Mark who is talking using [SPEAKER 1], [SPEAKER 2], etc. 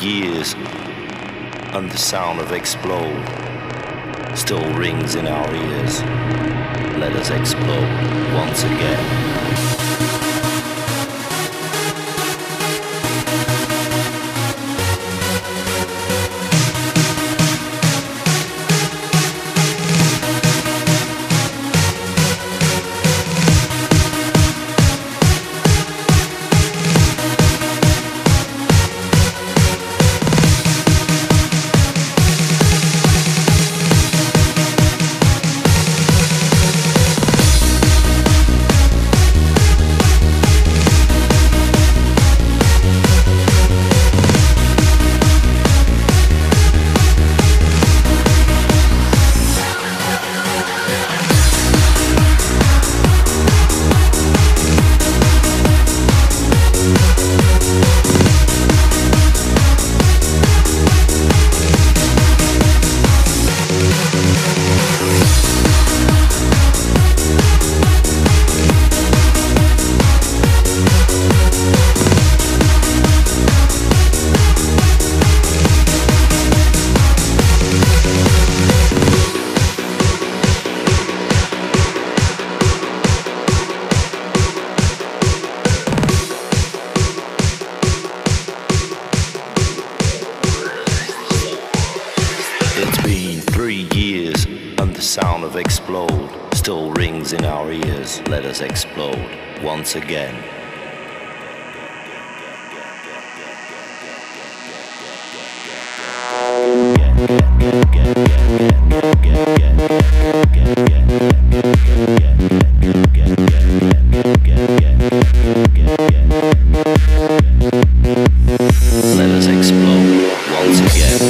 [SPEAKER 1] years, and the sound of explode still rings in our ears. Let us explode once again. sound of explode still rings in our ears. Let us explode once again. Let us explode once again.